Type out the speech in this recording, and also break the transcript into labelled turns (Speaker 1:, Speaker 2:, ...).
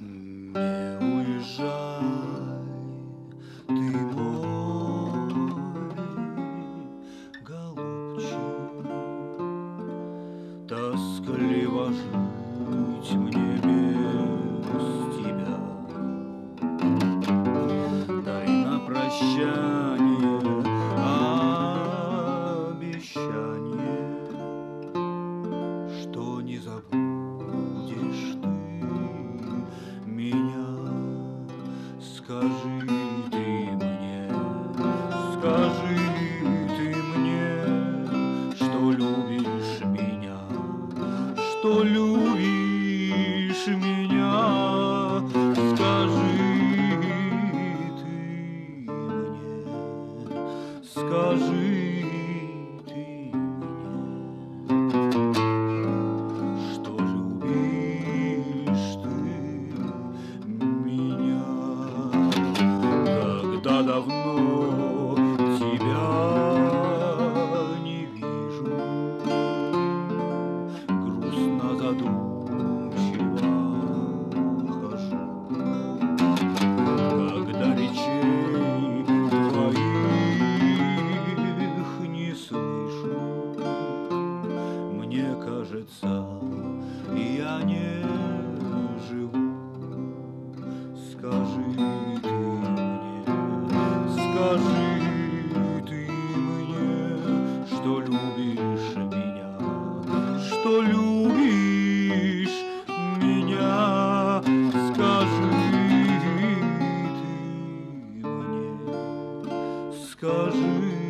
Speaker 1: Не уезжай, ты мой голубчик, Тоскливо мне без тебя. Дай на прощание Скажи ты мне, скажи ты мне, Что любишь меня, что любишь меня. Скажи ты мне, скажи что любишь меня, что любишь скажи.